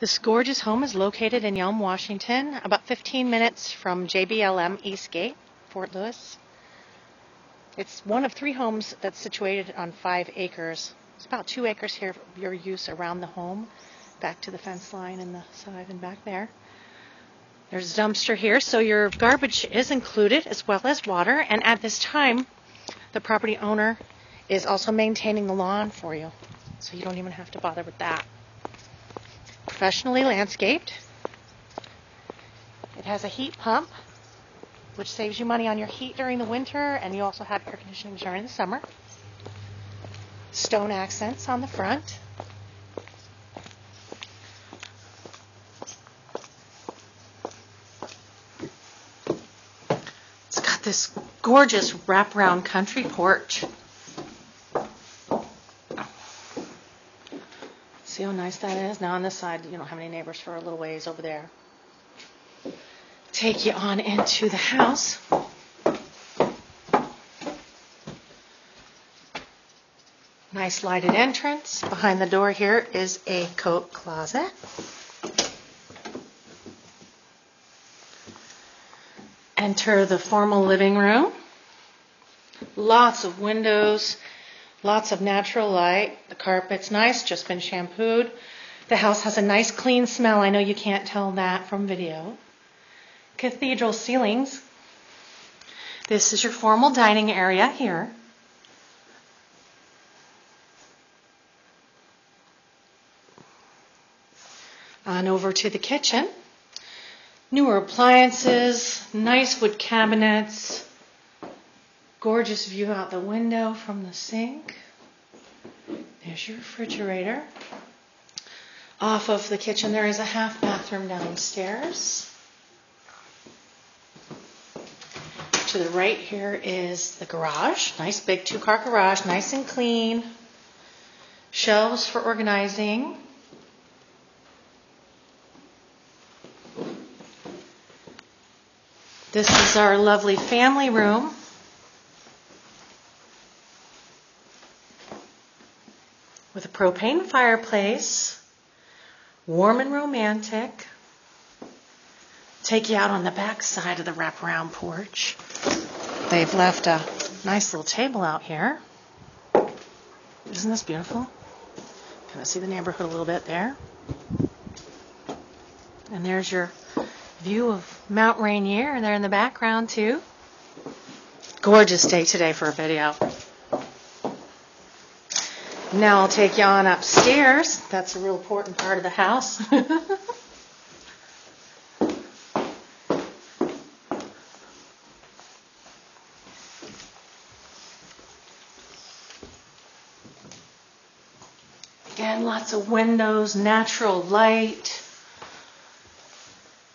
This gorgeous home is located in Yelm, Washington, about 15 minutes from JBLM Eastgate, Fort Lewis. It's one of three homes that's situated on five acres. It's about two acres here for your use around the home, back to the fence line and the side and back there. There's a dumpster here, so your garbage is included as well as water. And at this time, the property owner is also maintaining the lawn for you, so you don't even have to bother with that professionally landscaped. It has a heat pump, which saves you money on your heat during the winter, and you also have air conditioning during the summer. Stone accents on the front. It's got this gorgeous wraparound country porch. See how nice that is? Now on this side, you don't have any neighbors for a little ways over there. Take you on into the house. Nice lighted entrance. Behind the door here is a coat closet. Enter the formal living room. Lots of windows Lots of natural light. The carpet's nice, just been shampooed. The house has a nice clean smell. I know you can't tell that from video. Cathedral ceilings. This is your formal dining area here. On over to the kitchen. Newer appliances, nice wood cabinets, Gorgeous view out the window from the sink. There's your refrigerator. Off of the kitchen, there is a half bathroom downstairs. To the right here is the garage. Nice big two car garage, nice and clean. Shelves for organizing. This is our lovely family room. With a propane fireplace, warm and romantic. Take you out on the back side of the wraparound porch. They've left a nice little table out here. Isn't this beautiful? Kind of see the neighborhood a little bit there. And there's your view of Mount Rainier, there in the background too. Gorgeous day today for a video. Now I'll take you on upstairs. That's a real important part of the house. Again, lots of windows, natural light.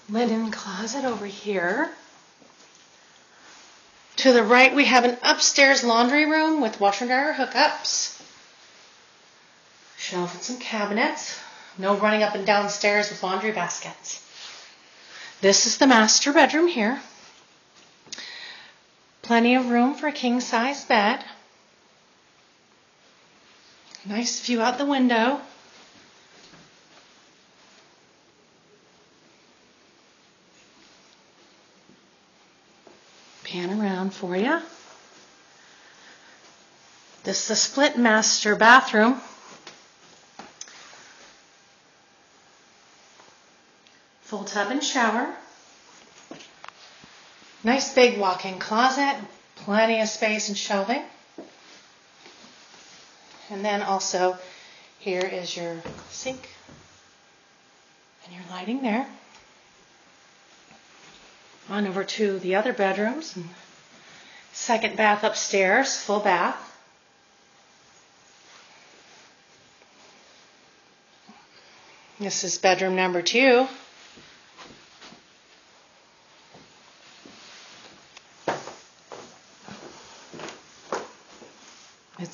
Linen closet over here. To the right, we have an upstairs laundry room with washer and dryer hookups shelf and some cabinets. No running up and down stairs with laundry baskets. This is the master bedroom here. Plenty of room for a king size bed. Nice view out the window. Pan around for you. This is a split master bathroom full tub and shower. Nice big walk-in closet, plenty of space and shelving. And then also here is your sink and your lighting there. On over to the other bedrooms. Second bath upstairs, full bath. This is bedroom number two.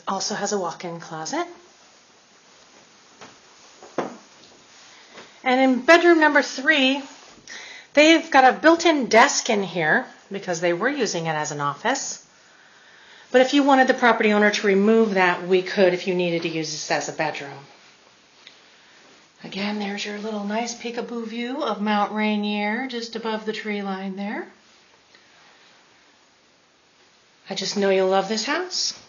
Also has a walk-in closet. And in bedroom number three, they've got a built-in desk in here because they were using it as an office. But if you wanted the property owner to remove that, we could if you needed to use this as a bedroom. Again, there's your little nice peekaboo view of Mount Rainier just above the tree line there. I just know you'll love this house.